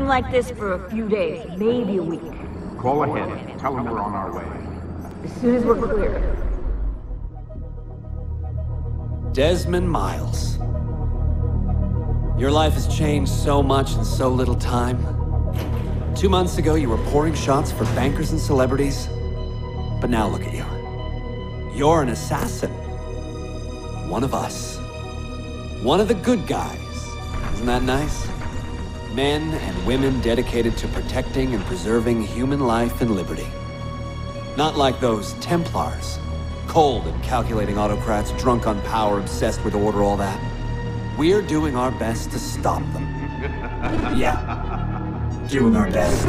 them like this for a few days, maybe a week. Call ahead. Tell them we're on our way. As soon as we're clear. Desmond Miles. Your life has changed so much in so little time. Two months ago, you were pouring shots for bankers and celebrities. But now look at you. You're an assassin. One of us. One of the good guys. Isn't that nice? Men and women dedicated to protecting and preserving human life and liberty. Not like those Templars. Cold and calculating autocrats, drunk on power, obsessed with order, all that. We're doing our best to stop them. yeah. Doing our best.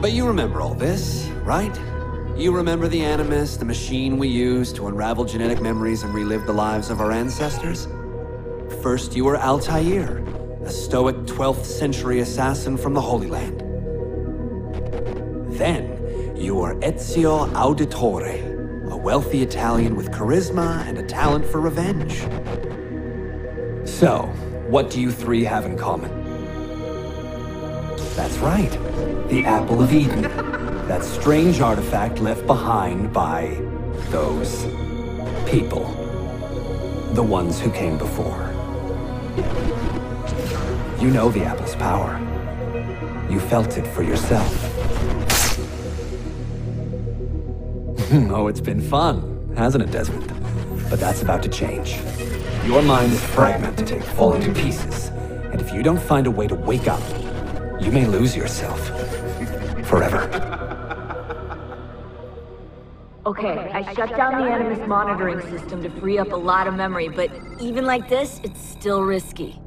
But you remember all this, right? You remember the Animus, the machine we use to unravel genetic memories and relive the lives of our ancestors? First, you were Altair, a stoic 12th century assassin from the Holy Land. Then, you are Ezio Auditore, a wealthy Italian with charisma and a talent for revenge. So, what do you three have in common? That's right, the Apple of Eden. That strange artifact left behind by those people. The ones who came before. You know the Apple's power. You felt it for yourself. oh, it's been fun, hasn't it, Desmond? But that's about to change. Your mind is fragmented falling to pieces. And if you don't find a way to wake up, you may lose yourself. Forever. Okay, I shut down the Animus monitoring system to free up a lot of memory, but even like this, it's still risky.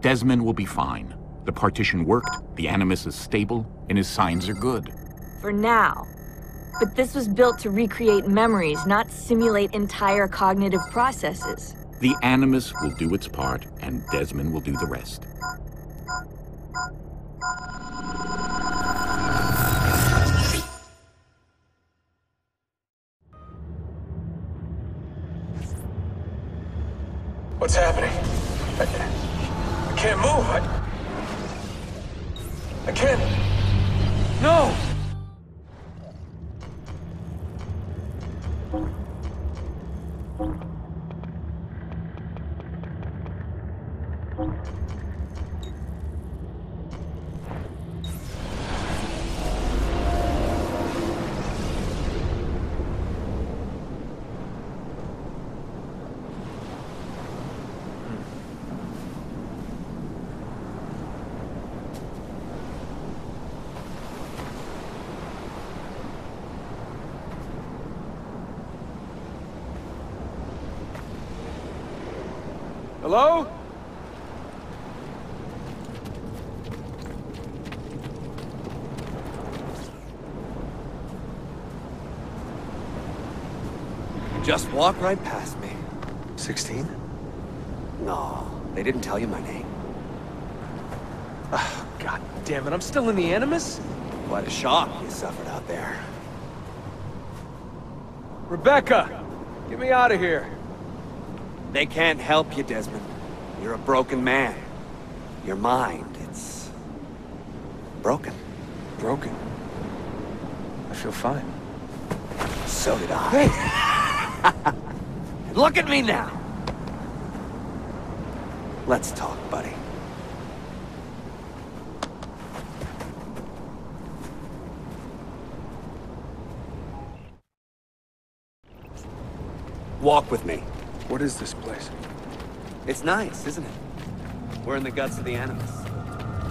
Desmond will be fine. The partition worked, the Animus is stable, and his signs are good. For now. But this was built to recreate memories, not simulate entire cognitive processes. The Animus will do its part, and Desmond will do the rest. What's happening? I can't, can't move. I, I can't. No! Hello? Just walk right past me. 16? No, they didn't tell you my name. Oh, God damn it, I'm still in the Animus? What a shock you suffered out there. Rebecca! Get me out of here. They can't help you, Desmond. You're a broken man. Your mind, it's... broken. Broken. I feel fine. So did I. Look at me now! Let's talk, buddy. Walk with me. What is this place? It's nice, isn't it? We're in the guts of the Animus.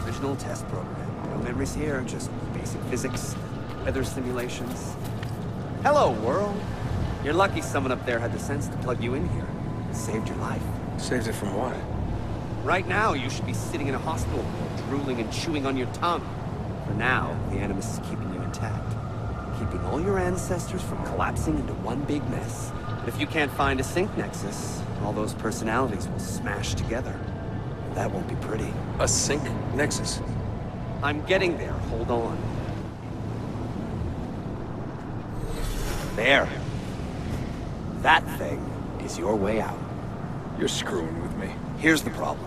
Original test program. No memories here, just basic physics, weather simulations. Hello, world. You're lucky someone up there had the sense to plug you in here. It saved your life. Saved it from what? Right now, you should be sitting in a hospital, drooling and chewing on your tongue. For now, the Animus is keeping you intact. Keeping all your ancestors from collapsing into one big mess. If you can't find a sync nexus, all those personalities will smash together. That won't be pretty. A sync nexus. I'm getting there. Hold on. There. That thing is your way out. You're screwing with me. Here's the problem.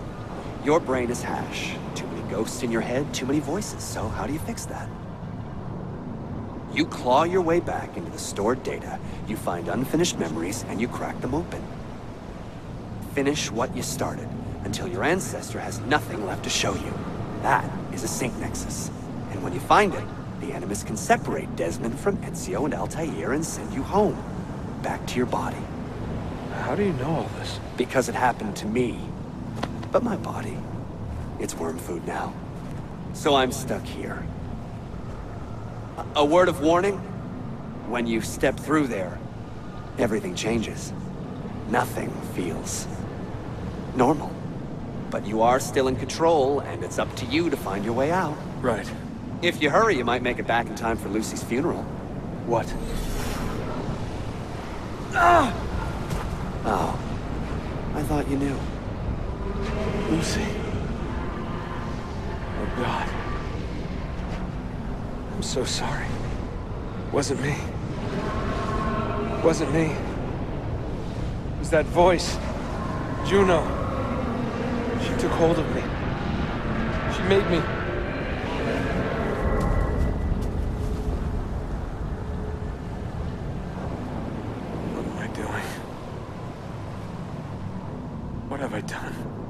Your brain is hash. Too many ghosts in your head, too many voices, so how do you fix that? You claw your way back into the stored data, you find unfinished memories, and you crack them open. Finish what you started, until your ancestor has nothing left to show you. That is a sync nexus. And when you find it, the Animus can separate Desmond from Ezio and Altair and send you home. Back to your body. How do you know all this? Because it happened to me. But my body, it's worm food now. So I'm stuck here. A, word of warning? When you step through there, everything changes. Nothing feels normal. But you are still in control, and it's up to you to find your way out. Right. If you hurry, you might make it back in time for Lucy's funeral. What? Ah! Oh. I thought you knew. Lucy. Oh, God. I'm so sorry. Wasn't me. Wasn't me. It was that voice. Juno. She took hold of me. She made me... What am I doing? What have I done?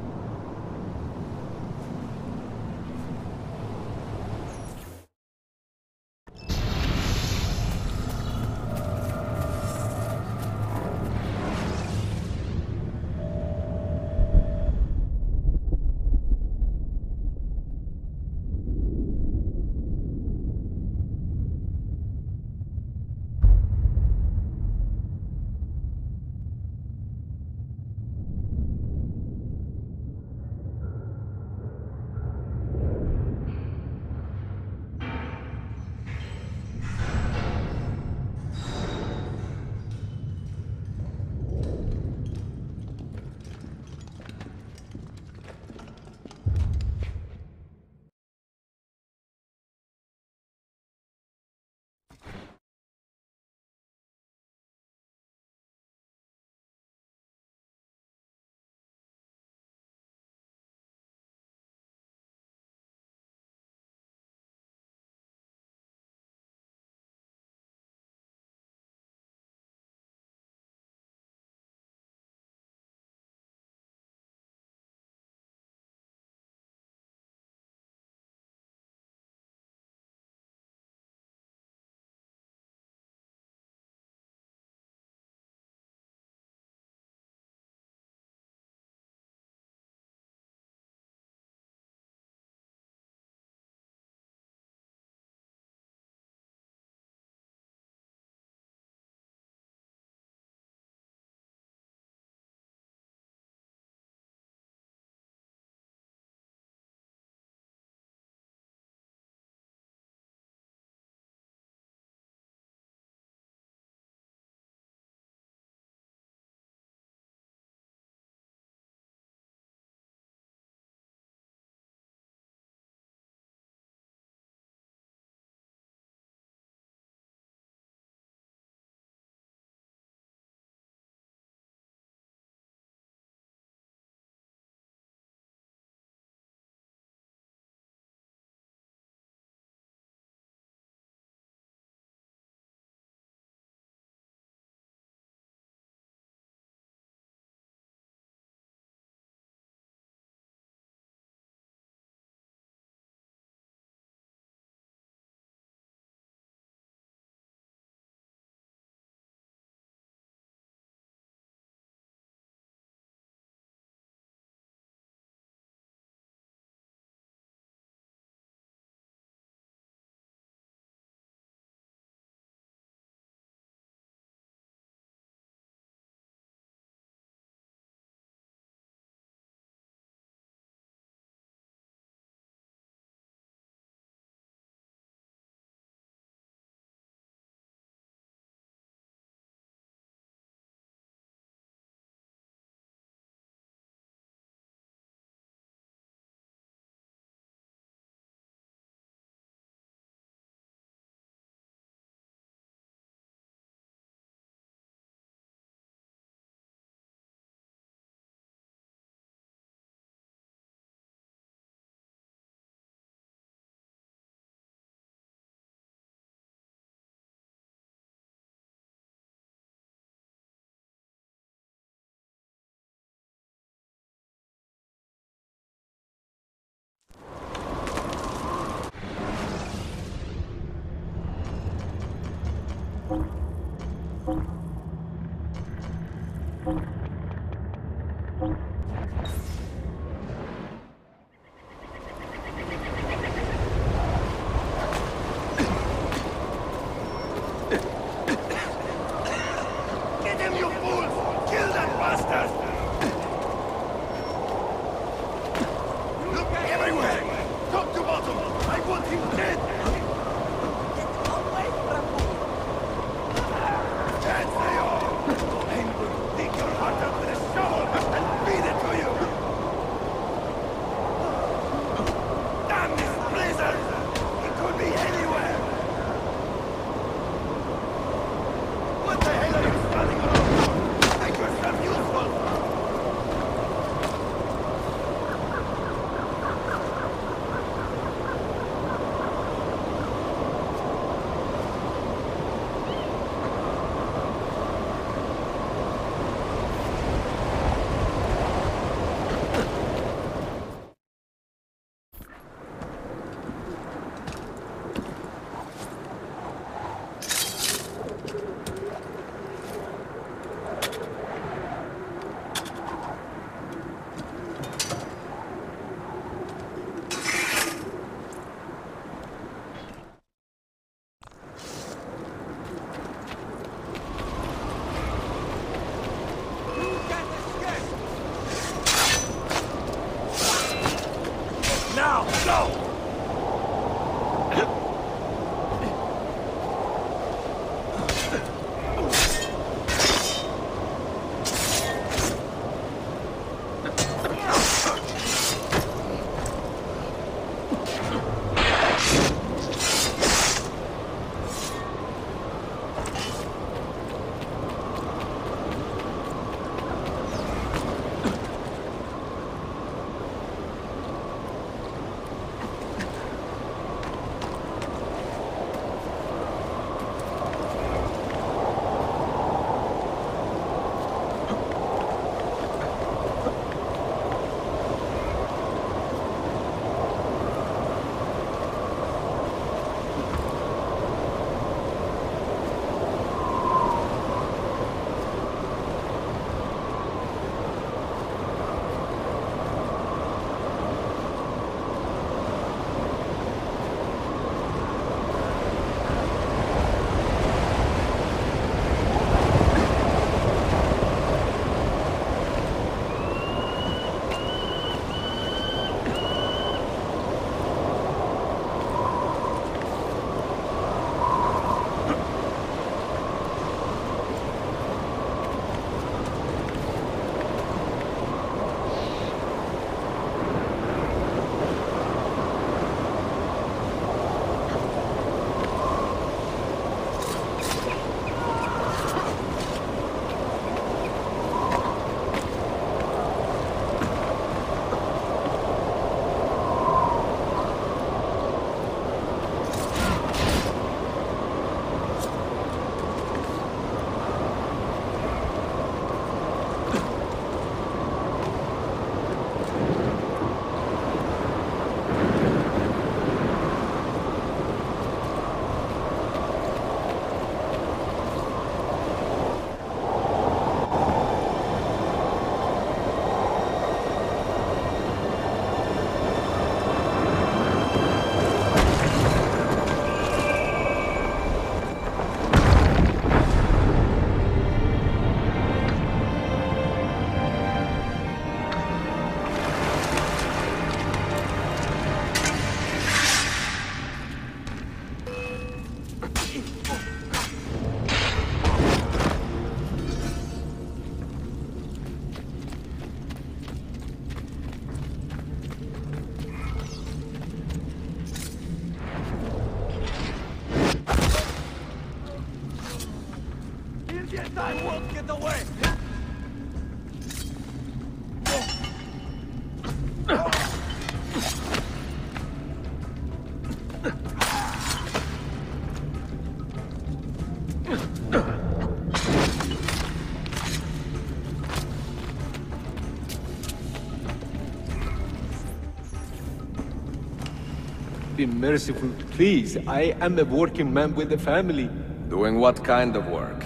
Be merciful, please. I am a working man with a family. Doing what kind of work?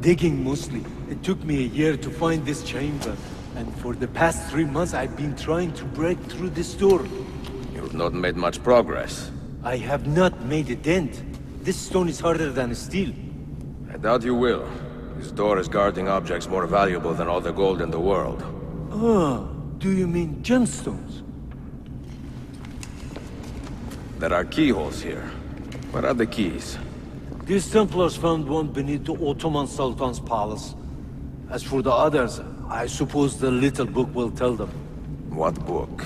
Digging mostly. It took me a year to find this chamber. And for the past three months I've been trying to break through this door. You've not made much progress. I have not made a dent. This stone is harder than steel. I doubt you will. This door is guarding objects more valuable than all the gold in the world. Oh, do you mean gemstones? There are keyholes here. Where are the keys? These Templars found one beneath the Ottoman Sultan's palace. As for the others, I suppose the little book will tell them. What book?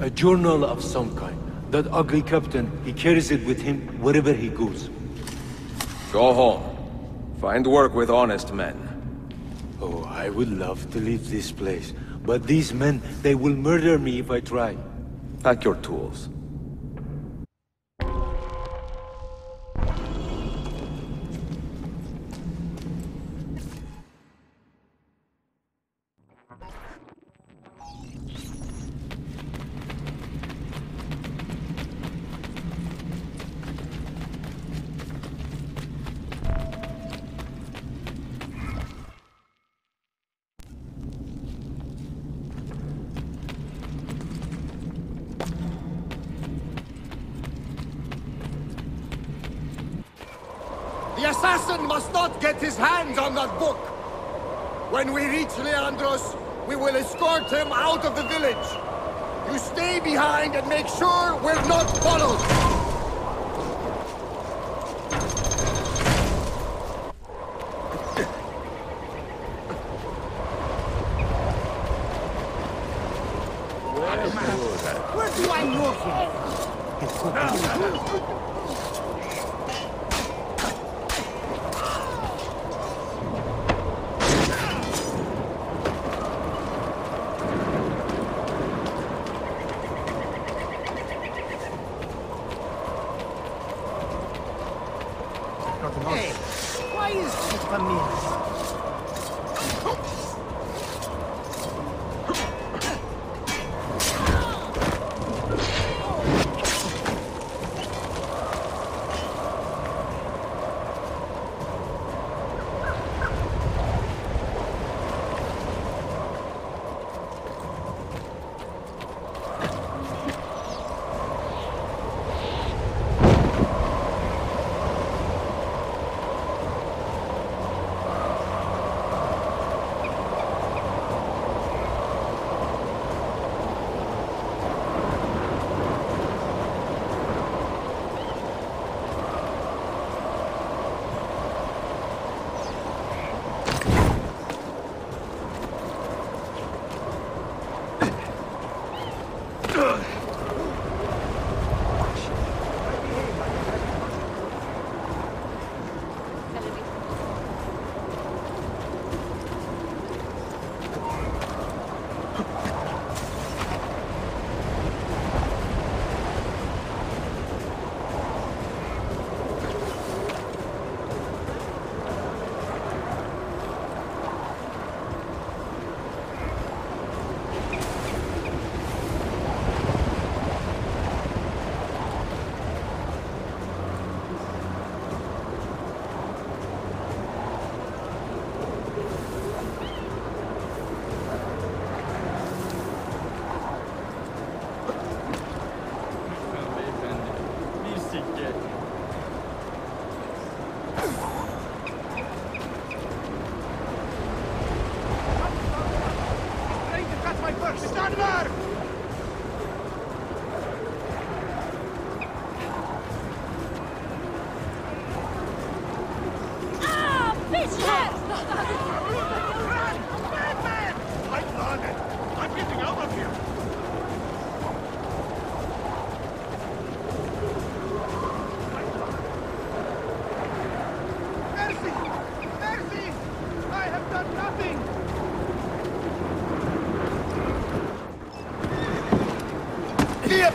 A journal of some kind. That ugly captain, he carries it with him wherever he goes. Go home. Find work with honest men. Oh, I would love to leave this place. But these men, they will murder me if I try. Pack your tools. Assassin must not get his hands on that book! When we reach Leandros, we will escort him out of the village. You stay behind and make sure we're not followed! Where do I know him?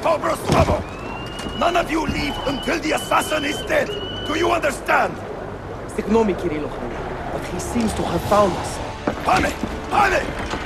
Quieto, Broslovo! None of you leave until the assassin is dead! Do you understand? Ignore me, Kirilo, but he seems to have found us. Pane! Pane!